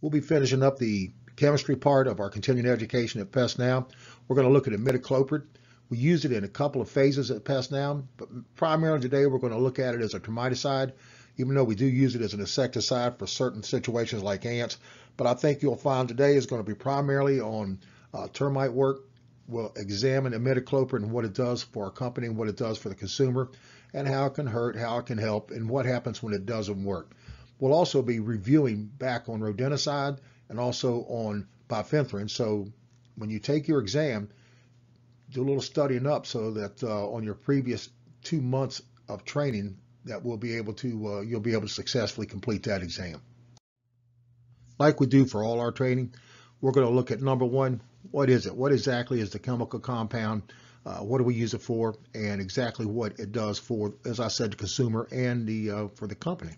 We'll be finishing up the chemistry part of our continuing education at Pest Now. We're going to look at imidacloprid. We use it in a couple of phases at Pest Now, but primarily today we're going to look at it as a termiticide, even though we do use it as an insecticide for certain situations like ants. But I think you'll find today is going to be primarily on uh, termite work. We'll examine imidacloprid and what it does for our company and what it does for the consumer and how it can hurt, how it can help, and what happens when it doesn't work. We'll also be reviewing back on rodenticide and also on bifenthrin. So when you take your exam, do a little studying up so that uh, on your previous two months of training that we'll be able to, uh, you'll be able to successfully complete that exam. Like we do for all our training, we're going to look at number one, what is it? What exactly is the chemical compound? Uh, what do we use it for? And exactly what it does for, as I said, the consumer and the uh, for the company.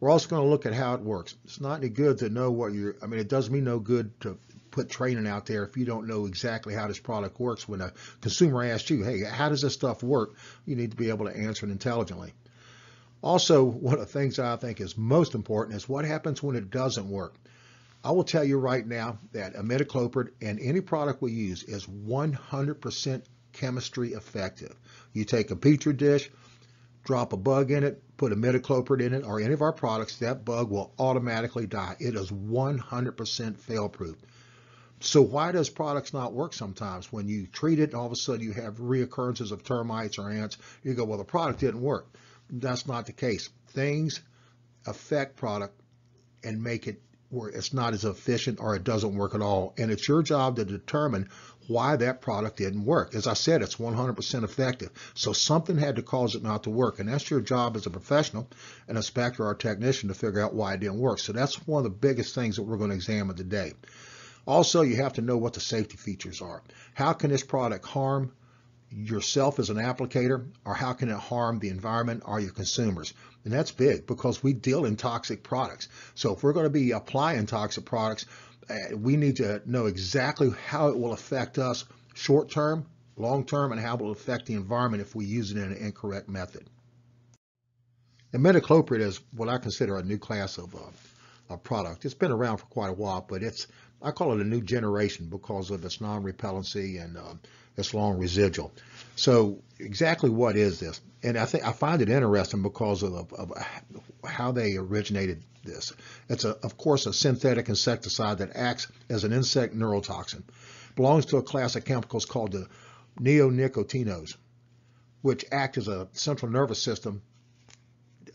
We're also going to look at how it works. It's not any good to know what you're, I mean, it does me no good to put training out there if you don't know exactly how this product works. When a consumer asks you, hey, how does this stuff work? You need to be able to answer it intelligently. Also, one of the things I think is most important is what happens when it doesn't work. I will tell you right now that imidacloprid and any product we use is 100% chemistry effective. You take a petri dish, drop a bug in it, put a imidacloprid in it, or any of our products, that bug will automatically die. It is 100% fail-proof. So why does products not work sometimes? When you treat it, all of a sudden you have reoccurrences of termites or ants. You go, well, the product didn't work. That's not the case. Things affect product and make it where it's not as efficient or it doesn't work at all. And it's your job to determine why that product didn't work. As I said, it's 100% effective. So something had to cause it not to work. And that's your job as a professional, an inspector or technician to figure out why it didn't work. So that's one of the biggest things that we're going to examine today. Also, you have to know what the safety features are. How can this product harm yourself as an applicator or how can it harm the environment or your consumers? And that's big because we deal in toxic products. So if we're going to be applying toxic products, we need to know exactly how it will affect us short term, long term, and how it will affect the environment if we use it in an incorrect method. Imidacloprid is what I consider a new class of uh, a product. It's been around for quite a while, but it's I call it a new generation because of its non-repellency and uh, its long residual. So exactly what is this? And I think I find it interesting because of, of how they originated this. It's a, of course, a synthetic insecticide that acts as an insect neurotoxin. Belongs to a class of chemicals called the neonicotinoids, which act as a central nervous system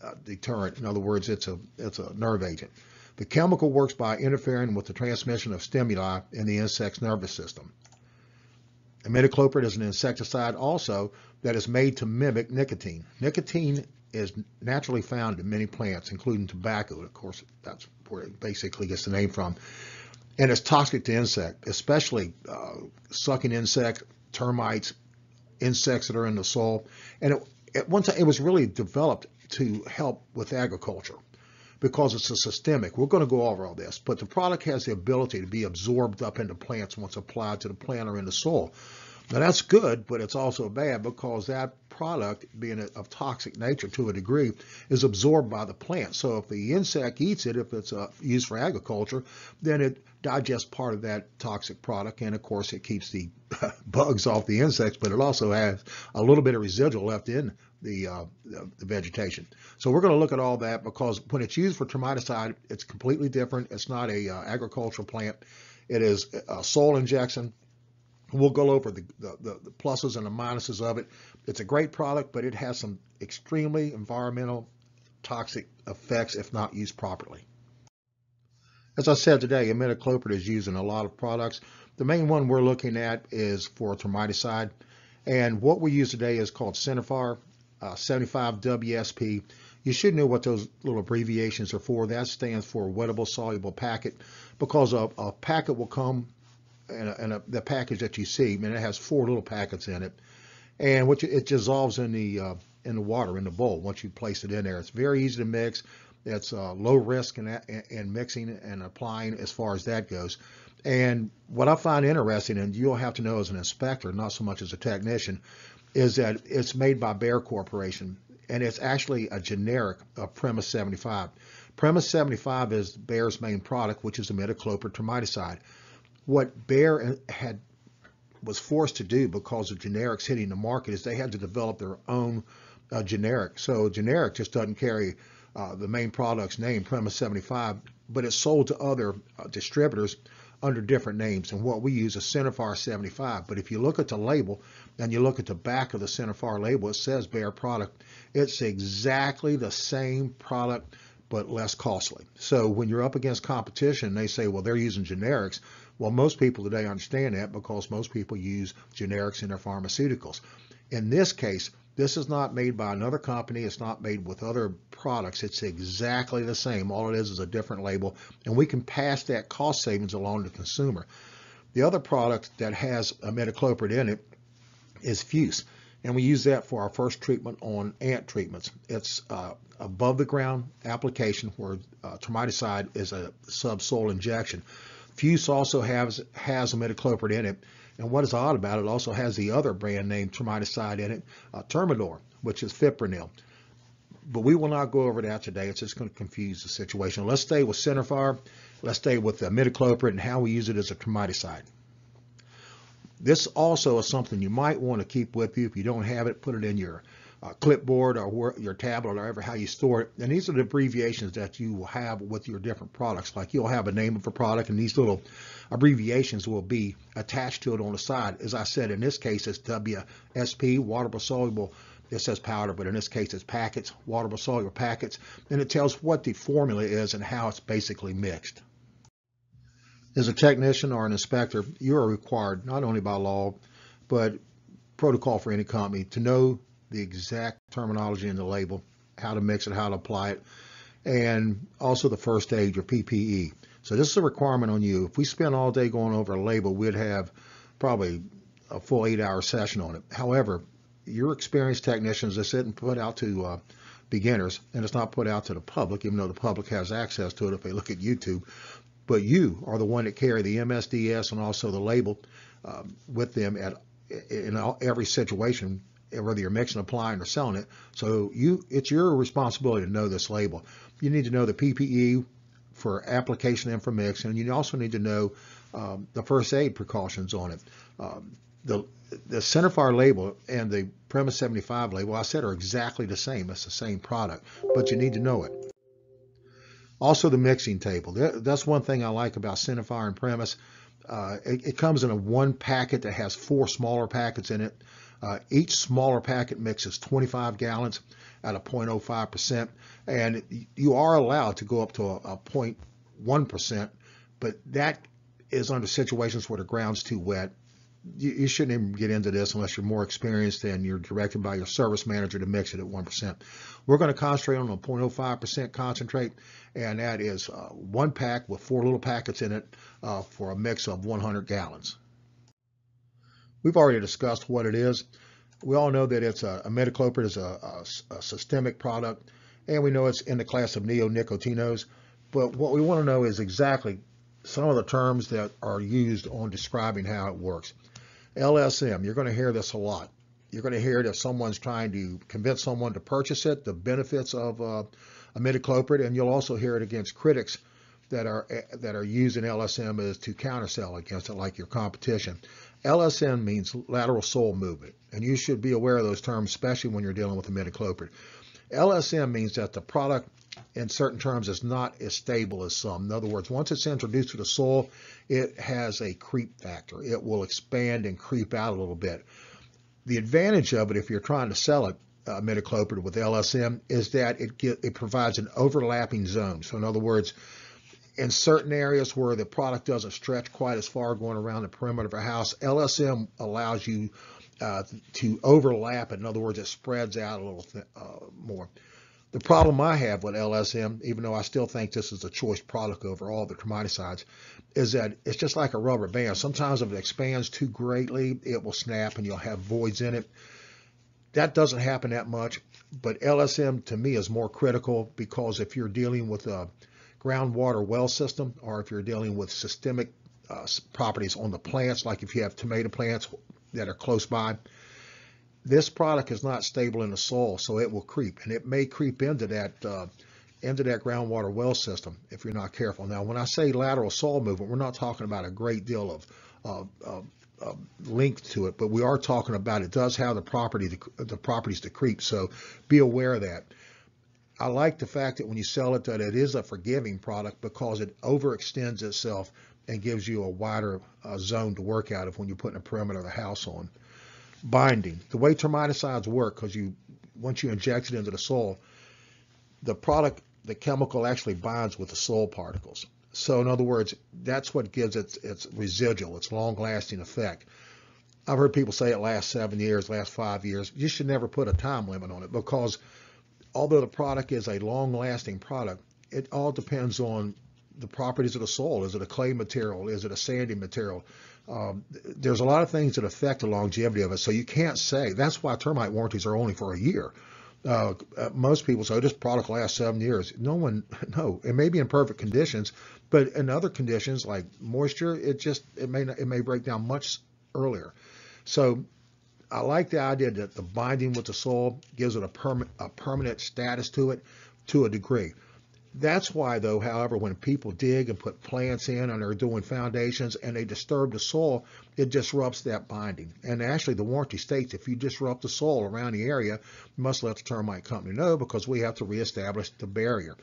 uh, deterrent. In other words, it's a it's a nerve agent. The chemical works by interfering with the transmission of stimuli in the insect's nervous system. Imidacloprid is an insecticide also that is made to mimic nicotine. Nicotine is naturally found in many plants, including tobacco. Of course, that's where it basically gets the name from. And it's toxic to insects, especially uh, sucking insects, termites, insects that are in the soil. And it, at one time, it was really developed to help with agriculture because it's a systemic. We're going to go over all this, but the product has the ability to be absorbed up into plants once applied to the plant or in the soil. Now that's good, but it's also bad because that product, being of toxic nature to a degree, is absorbed by the plant. So if the insect eats it, if it's uh, used for agriculture, then it digests part of that toxic product, and of course it keeps the bugs off the insects, but it also has a little bit of residual left in the, uh, the, vegetation. So we're going to look at all that because when it's used for termiticide, it's completely different. It's not a uh, agricultural plant. It is a soil injection. We'll go over the, the, the, pluses and the minuses of it. It's a great product, but it has some extremely environmental toxic effects if not used properly. As I said today, imidacloprid is used in a lot of products. The main one we're looking at is for termiticide. And what we use today is called Centerfire uh, 75 WSP. You should know what those little abbreviations are for. That stands for wettable soluble packet because a, a packet will come in, a, in a, the package that you see, and it has four little packets in it. And which it dissolves in the uh, in the water in the bowl once you place it in there. It's very easy to mix. It's uh, low risk in, in mixing and applying as far as that goes. And what I find interesting, and you'll have to know as an inspector, not so much as a technician, is that it's made by Bayer Corporation and it's actually a generic of Premise 75. Premise 75 is Bayer's main product, which is imidacloprid termiticide. What Bayer had was forced to do because of generics hitting the market is they had to develop their own uh, generic. So generic just doesn't carry uh, the main product's name, Premise 75, but it's sold to other uh, distributors under different names. And what we use is Centerfire 75. But if you look at the label and you look at the back of the Centerfire label, it says Bayer product. It's exactly the same product but less costly. So when you're up against competition, they say, well, they're using generics. Well, most people today understand that because most people use generics in their pharmaceuticals. In this case, this is not made by another company. It's not made with other products. It's exactly the same. All it is is a different label, and we can pass that cost savings along to the consumer. The other product that has a imidacloprid in it is Fuse, and we use that for our first treatment on ant treatments. It's uh, above the ground application where uh, termiticide is a subsoil injection. Fuse also has has imidacloprid in it, and what is odd about it, it also has the other brand name termiticide in it, uh, Termidor, which is fipronil. But we will not go over that today. It's just going to confuse the situation. Let's stay with Centerfire. Let's stay with the imidacloprid and how we use it as a termiticide. This also is something you might want to keep with you. If you don't have it, put it in your uh, clipboard or your tablet or ever how you store it. And these are the abbreviations that you will have with your different products. Like you'll have a name of a product and these little abbreviations will be attached to it on the side. As I said, in this case, it's WSP, water soluble. It says powder, but in this case, it's packets, water soluble packets. And it tells what the formula is and how it's basically mixed. As a technician or an inspector, you are required, not only by law, but protocol for any company, to know the exact terminology in the label, how to mix it, how to apply it, and also the first aid or PPE. So this is a requirement on you. If we spend all day going over a label, we'd have probably a full eight-hour session on it. However, your experienced technicians, this isn't put out to uh, beginners, and it's not put out to the public, even though the public has access to it if they look at YouTube. But you are the one that carry the MSDS and also the label um, with them at in all, every situation whether you're mixing, applying, or selling it. So you, it's your responsibility to know this label. You need to know the PPE for application and for mix, and you also need to know um, the first aid precautions on it. Um, the the Centerfire label and the Premise 75 label, I said, are exactly the same. It's the same product, but you need to know it. Also, the mixing table. That's one thing I like about Centerfire and Premise. Uh, it, it, comes in a one packet that has four smaller packets in it. Uh, each smaller packet mixes 25 gallons at a 0.05%, and you are allowed to go up to a, a 0.1%, but that is under situations where the ground's too wet. You, you, shouldn't even get into this unless you're more experienced and you're directed by your service manager to mix it at 1%. We're going to concentrate on a 0.05% concentrate, and that is uh, one pack with four little packets in it uh, for a mix of 100 gallons. We've already discussed what it is. We all know that it's a, a is a, a, a, systemic product, and we know it's in the class of neonicotinoids. But what we want to know is exactly some of the terms that are used on describing how it works. LSM, you're going to hear this a lot. You're going to hear it if someone's trying to convince someone to purchase it, the benefits of uh, imidacloprid, and you'll also hear it against critics that are that are using LSM as to countersell against it, like your competition. LSM means lateral soil movement, and you should be aware of those terms, especially when you're dealing with a imidacloprid. LSM means that the product in certain terms is not as stable as some. In other words, once it's introduced to the soil, it has a creep factor. It will expand and creep out a little bit. The advantage of it, if you're trying to sell it, uh, with LSM, is that it, get, it provides an overlapping zone. So in other words, in certain areas where the product doesn't stretch quite as far going around the perimeter of a house, LSM allows you uh, to overlap. In other words, it spreads out a little uh, more. The problem I have with LSM, even though I still think this is a choice product over all the termiticides, is that it's just like a rubber band. Sometimes if it expands too greatly, it will snap and you'll have voids in it. That doesn't happen that much, but LSM to me is more critical because if you're dealing with a groundwater well system, or if you're dealing with systemic uh, properties on the plants, like if you have tomato plants that are close by, this product is not stable in the soil, so it will creep, and it may creep into that uh, into that groundwater well system if you're not careful. Now, when I say lateral soil movement, we're not talking about a great deal of uh, uh, length to it, but we are talking about it does have the property to, the properties to creep. So be aware of that. I like the fact that when you sell it that it is a forgiving product because it overextends itself and gives you a wider uh, zone to work out of when you're putting a perimeter of the house on. Binding. The way termiticides work, because you once you inject it into the soil, the product, the chemical actually binds with the soil particles. So in other words, that's what gives it its residual, its long-lasting effect. I've heard people say it lasts seven years, lasts five years. You should never put a time limit on it because although the product is a long-lasting product, it all depends on the properties of the soil. Is it a clay material? Is it a sandy material? Um, there's a lot of things that affect the longevity of it. So you can't say that's why termite warranties are only for a year. Uh, uh most people say oh, this product lasts seven years. No one, no, it may be in perfect conditions, but in other conditions like moisture, it just it may not, it may break down much earlier. So I like the idea that the binding with the soil gives it a, perma a permanent status to it to a degree. That's why, though, however, when people dig and put plants in and they're doing foundations and they disturb the soil, it disrupts that binding. And actually, the warranty states if you disrupt the soil around the area, you must let the termite company know because we have to reestablish the barrier.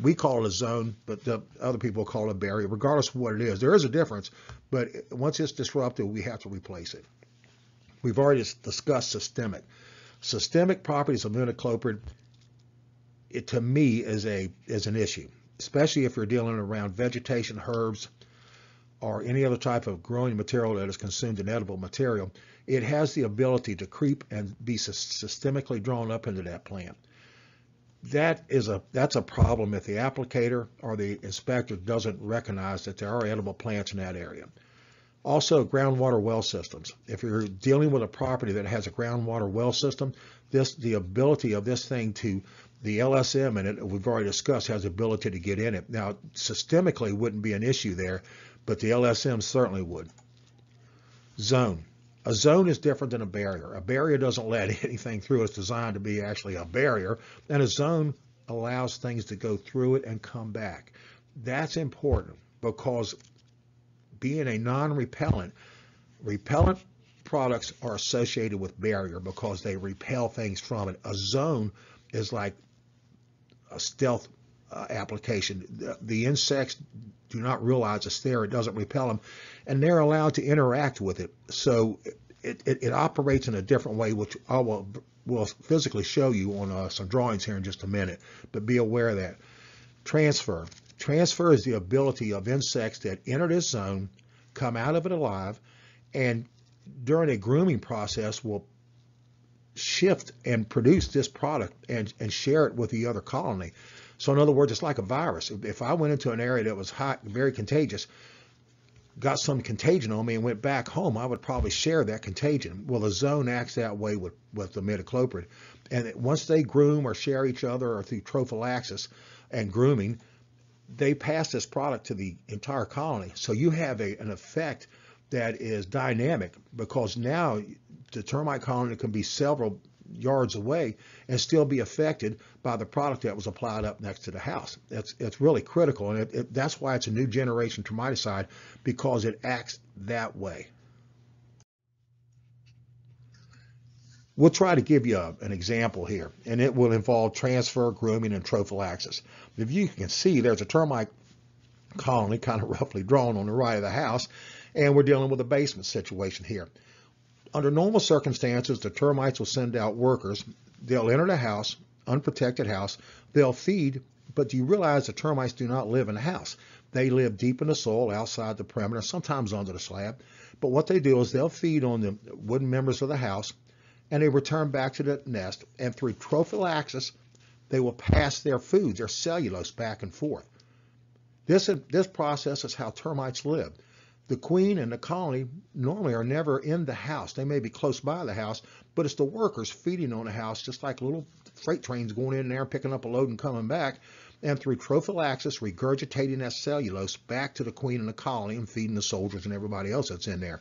We call it a zone, but the other people call it a barrier, regardless of what it is. There is a difference, but once it's disrupted, we have to replace it. We've already discussed systemic. Systemic properties of imidacloprid it to me is a is an issue, especially if you're dealing around vegetation, herbs, or any other type of growing material that is consumed in edible material. It has the ability to creep and be systemically drawn up into that plant. That is a that's a problem if the applicator or the inspector doesn't recognize that there are edible plants in that area. Also, groundwater well systems. If you're dealing with a property that has a groundwater well system, this the ability of this thing to the LSM in it, we've already discussed, has the ability to get in it. Now, systemically wouldn't be an issue there, but the LSM certainly would. Zone. A zone is different than a barrier. A barrier doesn't let anything through. It's designed to be actually a barrier. And a zone allows things to go through it and come back. That's important because being a non-repellent, repellent products are associated with barrier because they repel things from it. A zone is like a stealth uh, application. The, the, insects do not realize it's there. It doesn't repel them, and they're allowed to interact with it. So it, it, it operates in a different way, which I will, will physically show you on uh, some drawings here in just a minute. But be aware of that. Transfer. Transfer is the ability of insects that enter this zone, come out of it alive, and during a grooming process will shift and produce this product and, and share it with the other colony. So in other words, it's like a virus. If I went into an area that was hot, very contagious, got some contagion on me and went back home, I would probably share that contagion. Well, the zone acts that way with, with the imidacloprid. And once they groom or share each other or through trophallaxis and grooming, they pass this product to the entire colony. So you have a, an effect that is dynamic because now the termite colony can be several yards away and still be affected by the product that was applied up next to the house. It's, it's really critical, and it, it, that's why it's a new generation termiticide because it acts that way. We'll try to give you a, an example here, and it will involve transfer, grooming, and trophallaxis. If you can see, there's a termite colony kind of roughly drawn on the right of the house, and we're dealing with a basement situation here. Under normal circumstances, the termites will send out workers. They'll enter the house, unprotected house. They'll feed, but do you realize the termites do not live in the house? They live deep in the soil, outside the perimeter, sometimes under the slab. But what they do is they'll feed on the wooden members of the house, and they return back to the nest. And through trophallaxis, they will pass their foods, their cellulose, back and forth. This, this process is how termites live. The queen and the colony normally are never in the house. They may be close by the house, but it's the workers feeding on the house, just like little freight trains going in there, picking up a load and coming back. And through trophallaxis, regurgitating that cellulose back to the queen and the colony and feeding the soldiers and everybody else that's in there.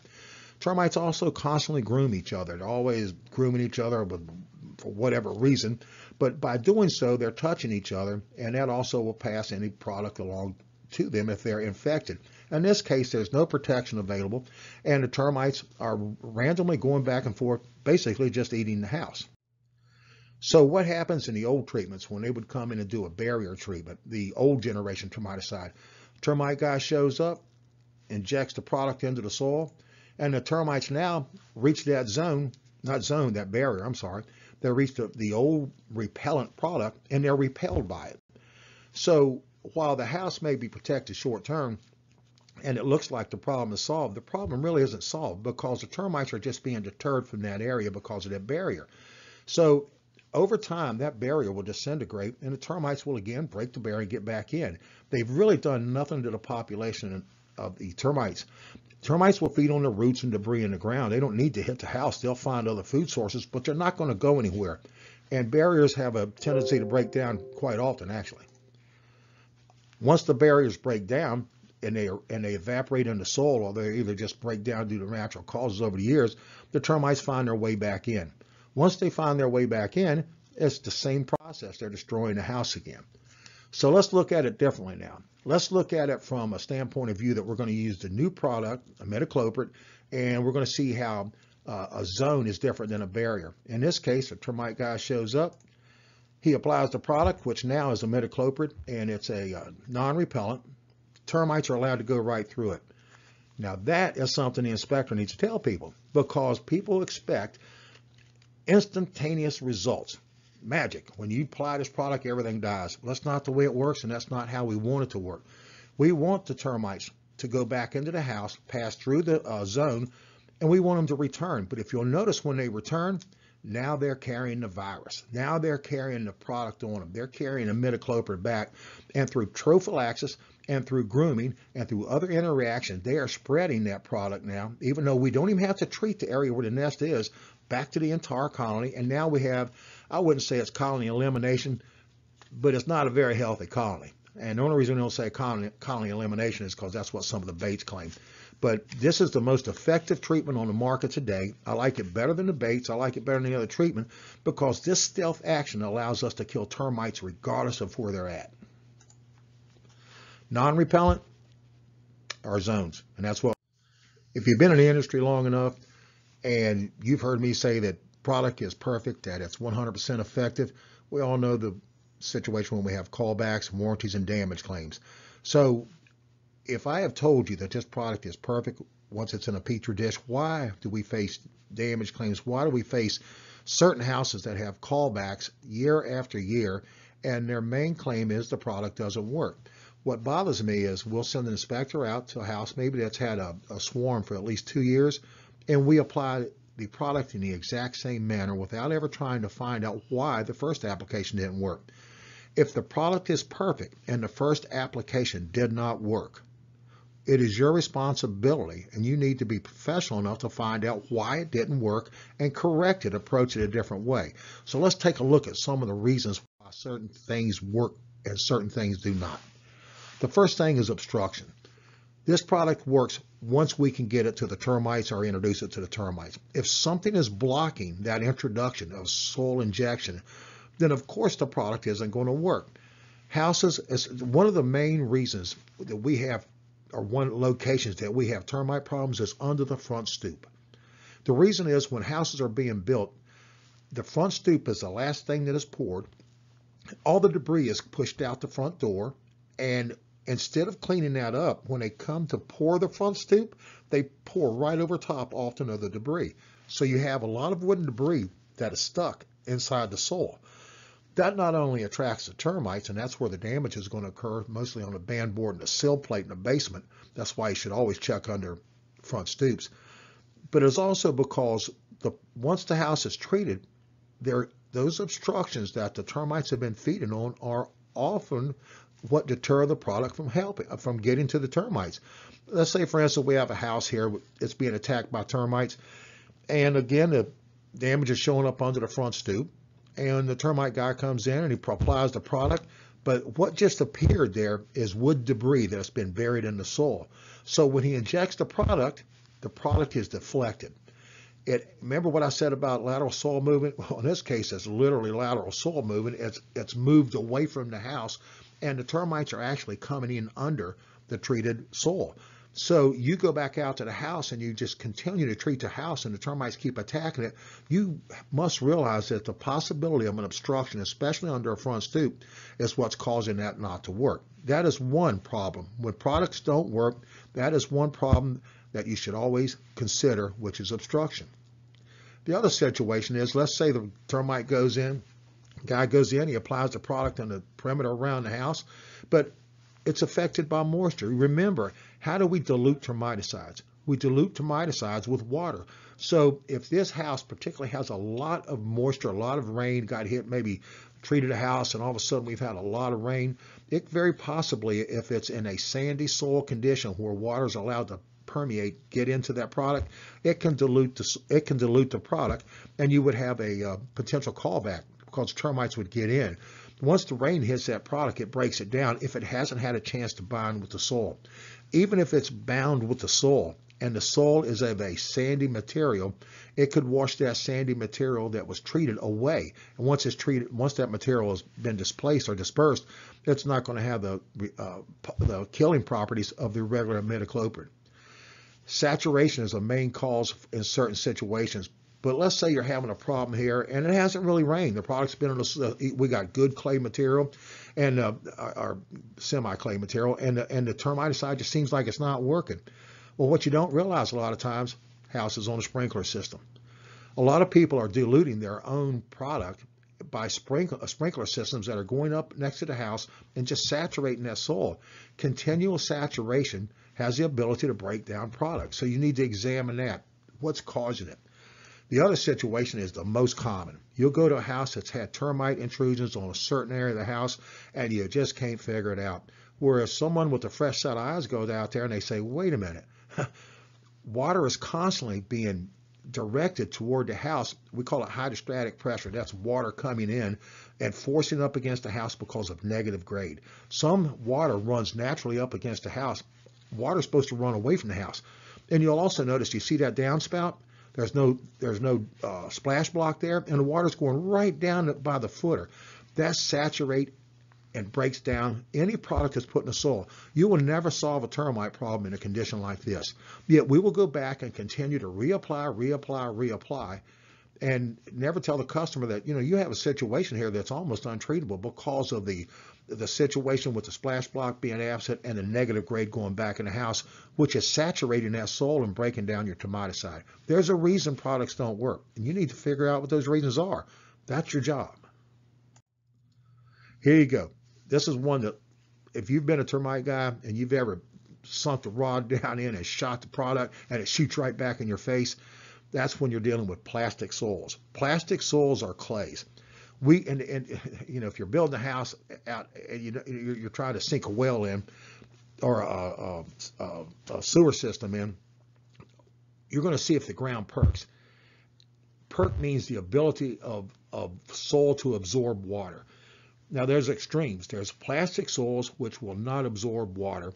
Termites also constantly groom each other. They're always grooming each other with for whatever reason. But by doing so, they're touching each other, and that also will pass any product along to them if they're infected. In this case, there's no protection available, and the termites are randomly going back and forth, basically just eating the house. So what happens in the old treatments when they would come in and do a barrier treatment, the old generation termiticide? Termite guy shows up, injects the product into the soil, and the termites now reach that zone, not zone, that barrier, I'm sorry, they reach the, the old repellent product and they're repelled by it. So while the house may be protected short term, and it looks like the problem is solved, the problem really isn't solved because the termites are just being deterred from that area because of that barrier. So over time, that barrier will disintegrate and the termites will again break the barrier and get back in. They've really done nothing to the population of the termites. Termites will feed on the roots and debris in the ground. They don't need to hit the house. They'll find other food sources, but they're not going to go anywhere. And barriers have a tendency to break down quite often, actually. Once the barriers break down and they and they evaporate in the soil, or they either just break down due to natural causes over the years, the termites find their way back in. Once they find their way back in, it's the same process. They're destroying the house again. So let's look at it differently now. Let's look at it from a standpoint of view that we're going to use the new product, a imidacloprid, and we're going to see how uh, a zone is different than a barrier. In this case, a termite guy shows up, he applies the product, which now is a imidacloprid, and it's a uh, non-repellent. Termites are allowed to go right through it. Now that is something the inspector needs to tell people because people expect instantaneous results magic. When you apply this product, everything dies. Well, that's not the way it works, and that's not how we want it to work. We want the termites to go back into the house, pass through the uh, zone, and we want them to return. But if you'll notice when they return, now they're carrying the virus. Now they're carrying the product on them. They're carrying a imidacloprid back, and through trophallaxis and through grooming and through other interactions, they are spreading that product now, even though we don't even have to treat the area where the nest is, back to the entire colony. And now we have I wouldn't say it's colony elimination, but it's not a very healthy colony. And the only reason we don't say colony, colony elimination is because that's what some of the baits claim. But this is the most effective treatment on the market today. I like it better than the baits. I like it better than the other treatment because this stealth action allows us to kill termites regardless of where they're at. Non-repellent are zones, and that's what. If you've been in the industry long enough, and you've heard me say that product is perfect, that it's 100% effective. We all know the situation when we have callbacks, warranties, and damage claims. So if I have told you that this product is perfect once it's in a petri dish, why do we face damage claims? Why do we face certain houses that have callbacks year after year and their main claim is the product doesn't work? What bothers me is we'll send an inspector out to a house maybe that's had a, a swarm for at least two years and we apply the product in the exact same manner without ever trying to find out why the first application didn't work. If the product is perfect and the first application did not work, it is your responsibility and you need to be professional enough to find out why it didn't work and correct it, approach it a different way. So let's take a look at some of the reasons why certain things work and certain things do not. The first thing is obstruction. This product works once we can get it to the termites or introduce it to the termites. If something is blocking that introduction of soil injection, then of course the product isn't going to work. Houses is one of the main reasons that we have, or one locations that we have termite problems is under the front stoop. The reason is when houses are being built, the front stoop is the last thing that is poured. All the debris is pushed out the front door, and instead of cleaning that up, when they come to pour the front stoop, they pour right over top often of the debris. So you have a lot of wooden debris that is stuck inside the soil. That not only attracts the termites, and that's where the damage is going to occur, mostly on the band board and the sill plate in the basement. That's why you should always check under front stoops. But it's also because the once the house is treated, there those obstructions that the termites have been feeding on are often what deter the product from helping from getting to the termites. Let's say, for instance, we have a house here it's being attacked by termites, and again the damage is showing up under the front stoop, and the termite guy comes in and he applies the product. But what just appeared there is wood debris that's been buried in the soil. So when he injects the product, the product is deflected. it remember what I said about lateral soil movement? Well, in this case, it's literally lateral soil movement. It's it's moved away from the house, and the termites are actually coming in under the treated soil. So you go back out to the house and you just continue to treat the house and the termites keep attacking it. You must realize that the possibility of an obstruction, especially under a front stoop, is what's causing that not to work. That is one problem. When products don't work, that is one problem that you should always consider, which is obstruction. The other situation is, let's say the termite goes in, guy goes in, he applies the product on the perimeter around the house, but it's affected by moisture. Remember, how do we dilute termiticides? We dilute termiticides with water. So if this house particularly has a lot of moisture, a lot of rain, got hit, maybe treated a house, and all of a sudden we've had a lot of rain, it very possibly, if it's in a sandy soil condition where water is allowed to permeate, get into that product, it can dilute the, it can dilute the product, and you would have a uh, potential callback because termites would get in. Once the rain hits that product, it breaks it down if it hasn't had a chance to bind with the soil. Even if it's bound with the soil and the soil is of a sandy material, it could wash that sandy material that was treated away. And once it's treated, once that material has been displaced or dispersed, it's not going to have the, uh, the killing properties of the regular imidacloprid. Saturation is a main cause in certain situations, but let's say you're having a problem here and it hasn't really rained. The product's been in a, we got good clay material and uh, our semi-clay material and, and the termiticide just seems like it's not working. Well, what you don't realize a lot of times, houses on a sprinkler system. A lot of people are diluting their own product by sprinkler, uh, sprinkler systems that are going up next to the house and just saturating that soil. Continual saturation has the ability to break down products. So you need to examine that. What's causing it? The other situation is the most common. You'll go to a house that's had termite intrusions on a certain area of the house and you just can't figure it out. Whereas someone with a fresh set of eyes goes out there and they say, wait a minute, water is constantly being directed toward the house. We call it hydrostatic pressure. That's water coming in and forcing up against the house because of negative grade. Some water runs naturally up against the house Water is supposed to run away from the house. And you'll also notice, you see that downspout? There's no there's no uh, splash block there, and the water's going right down by the footer. That saturate and breaks down any product that's put in the soil. You will never solve a termite problem in a condition like this. Yet we will go back and continue to reapply, reapply, reapply, and never tell the customer that you know you have a situation here that's almost untreatable because of the the situation with the splash block being absent and the negative grade going back in the house, which is saturating that soil and breaking down your termiticide. There's a reason products don't work, and you need to figure out what those reasons are. That's your job. Here you go. This is one that, if you've been a termite guy and you've ever sunk the rod down in and shot the product and it shoots right back in your face, that's when you're dealing with plastic soils. Plastic soils are clays we and, and you know if you're building a house out and you you're trying to sink a well in or a, a, a sewer system in, you're going to see if the ground perks. Perk means the ability of, of soil to absorb water. Now there's extremes. There's plastic soils which will not absorb water,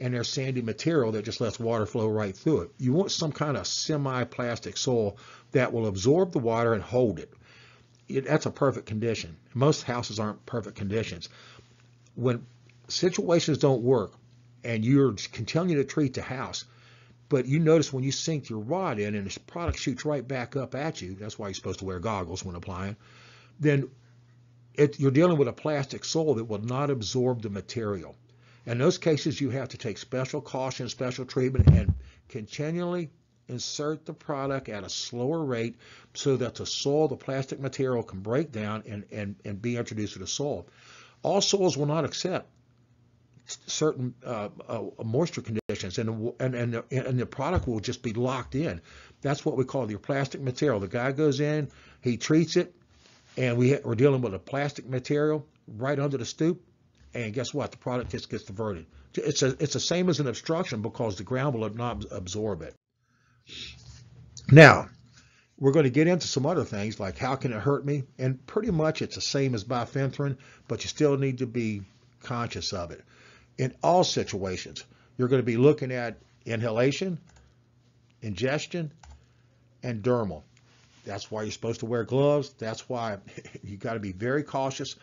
and there's sandy material that just lets water flow right through it. You want some kind of semi-plastic soil that will absorb the water and hold it it, that's a perfect condition. Most houses aren't perfect conditions. When situations don't work and you're continuing to treat the house, but you notice when you sink your rod in and the product shoots right back up at you, that's why you're supposed to wear goggles when applying, then it, you're dealing with a plastic soil that will not absorb the material. In those cases, you have to take special caution, special treatment, and continually insert the product at a slower rate so that the soil, the plastic material can break down and, and, and be introduced to the soil. All soils will not accept certain uh, uh, moisture conditions and, and, and, the, and the product will just be locked in. That's what we call your plastic material. The guy goes in, he treats it, and we, we're dealing with a plastic material right under the stoop, and guess what? The product just gets diverted. It's, a, it's the same as an obstruction because the ground will not absorb it. Now, we're going to get into some other things like how can it hurt me? And pretty much it's the same as bifenthrin, but you still need to be conscious of it. In all situations, you're going to be looking at inhalation, ingestion, and dermal. That's why you're supposed to wear gloves. That's why you got to be very cautious.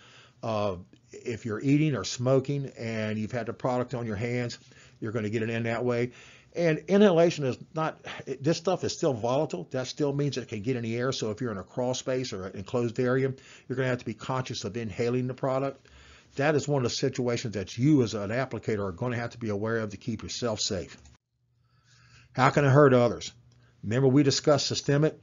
Uh, if you're eating or smoking and you've had the product on your hands, you're going to get it in that way. And inhalation is not, this stuff is still volatile. That still means it can get in the air. So if you're in a crawl space or an enclosed area, you're going to have to be conscious of inhaling the product. That is one of the situations that you as an applicator are going to have to be aware of to keep yourself safe. How can it hurt others? Remember we discussed systemic?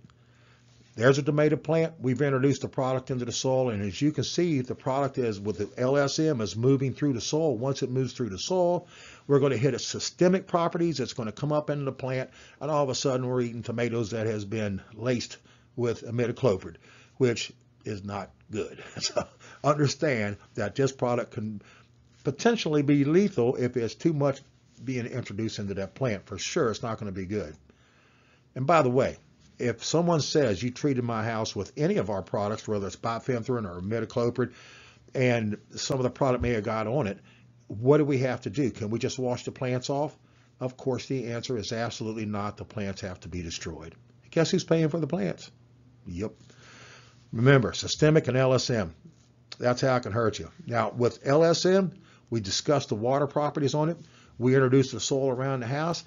There's a tomato plant. We've introduced the product into the soil, and as you can see, the product is with the LSM is moving through the soil. Once it moves through the soil, we're going to hit its systemic properties. It's going to come up into the plant, and all of a sudden, we're eating tomatoes that has been laced with imidacloprid, which is not good. So understand that this product can potentially be lethal if it's too much being introduced into that plant. For sure, it's not going to be good. And by the way, if someone says you treated my house with any of our products, whether it's bifenthrin or imidacloprid, and some of the product may have got on it, what do we have to do? Can we just wash the plants off? Of course, the answer is absolutely not. The plants have to be destroyed. Guess who's paying for the plants? Yep. Remember, systemic and LSM. That's how it can hurt you. Now, with LSM, we discussed the water properties on it. We introduced the soil around the house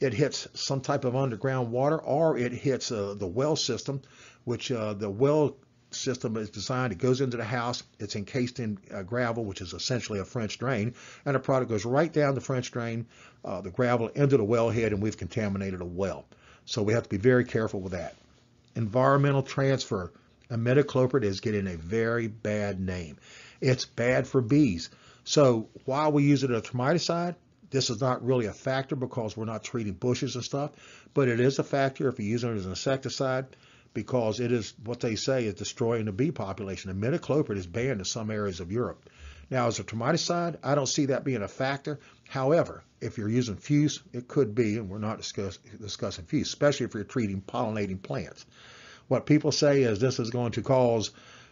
it hits some type of underground water or it hits uh, the well system, which uh, the well system is designed, it goes into the house, it's encased in uh, gravel, which is essentially a French drain, and the product goes right down the French drain, uh, the gravel into the wellhead, and we've contaminated a well. So we have to be very careful with that. Environmental transfer. Imidacloprid is getting a very bad name. It's bad for bees. So while we use it as a termiticide, this is not really a factor because we're not treating bushes and stuff, but it is a factor if you're using it as an insecticide because it is what they say is destroying the bee population. Imidacloprid is banned in some areas of Europe. Now, as a termiticide, I don't see that being a factor. However, if you're using fuse, it could be, and we're not discuss, discussing fuse, especially if you're treating pollinating plants. What people say is this is going to cause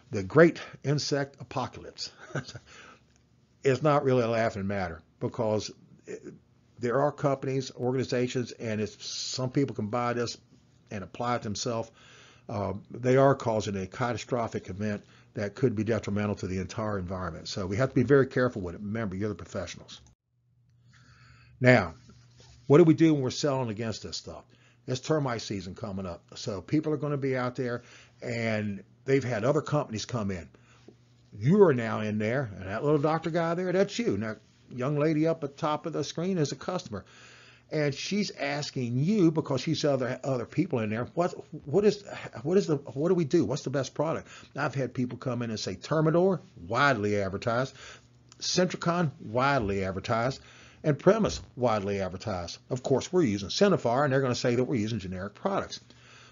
the great insect apocalypse. it's not really a laughing matter because there are companies, organizations, and if some people can buy this and apply it themselves. Uh, they are causing a catastrophic event that could be detrimental to the entire environment. So we have to be very careful with it. Remember, you're the professionals. Now, what do we do when we're selling against this stuff? It's termite season coming up. So people are going to be out there and they've had other companies come in. You are now in there, and that little doctor guy there, that's you. Now, young lady up at top of the screen is a customer. And she's asking you because she's other other people in there. What what is what is the what do we do? What's the best product? I've had people come in and say Termidor, widely advertised, Sentricon, widely advertised, and Premise, widely advertised. Of course, we're using Centerfire, and they're going to say that we're using generic products.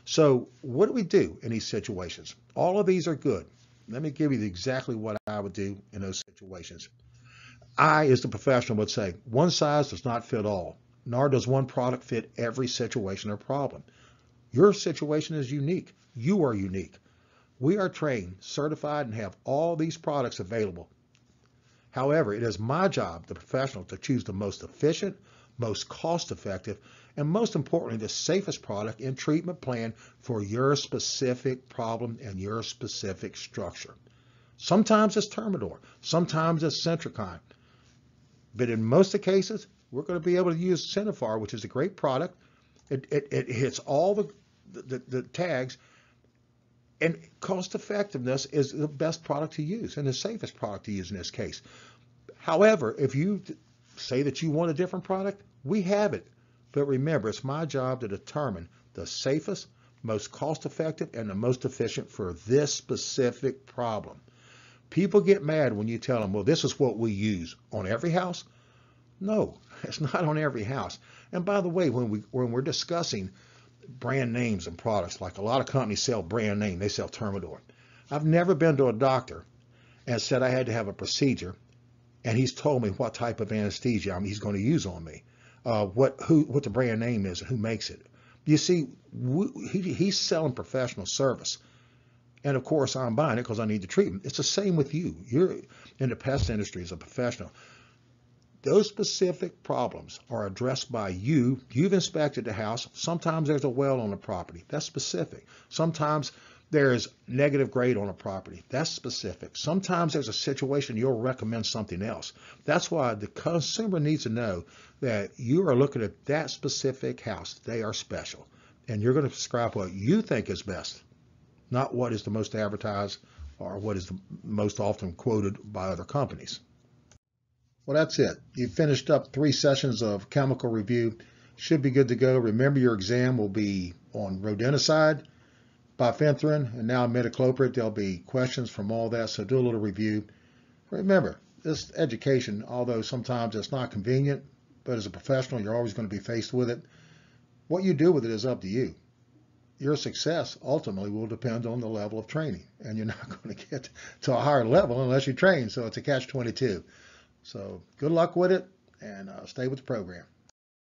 So what do we do in these situations? All of these are good. Let me give you exactly what I would do in those situations. I, as the professional, would say one size does not fit all, nor does one product fit every situation or problem. Your situation is unique. You are unique. We are trained, certified, and have all these products available. However, it is my job, the professional, to choose the most efficient, most cost-effective, and most importantly, the safest product and treatment plan for your specific problem and your specific structure. Sometimes it's Termidor, sometimes it's Sentricon, but in most of the cases, we're going to be able to use Centerfire, which is a great product. It, it, it hits all the, the, the tags, and cost effectiveness is the best product to use and the safest product to use in this case. However, if you say that you want a different product, we have it. But remember, it's my job to determine the safest, most cost effective, and the most efficient for this specific problem. People get mad when you tell them, well, this is what we use on every house. No, it's not on every house. And by the way, when we when we're discussing brand names and products, like a lot of companies sell brand name, they sell Termidor. I've never been to a doctor and said I had to have a procedure, and he's told me what type of anesthesia he's going to use on me, uh, what who what the brand name is, and who makes it. You see, we, he, he's selling professional service. And of course, I'm buying it because I need the treatment. It's the same with you. You're in the pest industry as a professional. those specific problems are addressed by you. You've inspected the house. Sometimes there's a well on the property. That's specific. Sometimes there's negative grade on a property. That's specific. Sometimes there's a situation you'll recommend something else. That's why the consumer needs to know that you are looking at that specific house. They are special. And you're going to prescribe what you think is best, not what is the most advertised or what is the most often quoted by other companies. Well, that's it. You finished up three sessions of chemical review. Should be good to go. Remember, your exam will be on rodenticide, bifenthrin, and now imidacloprid. There'll be questions from all that, so do a little review. Remember, this education, although sometimes it's not convenient, but as a professional, you're always going to be faced with it. What you do with it is up to you. Your success ultimately will depend on the level of training, and you're not going to get to a higher level unless you train. So it's a catch-22. So good luck with it, and uh, stay with the program.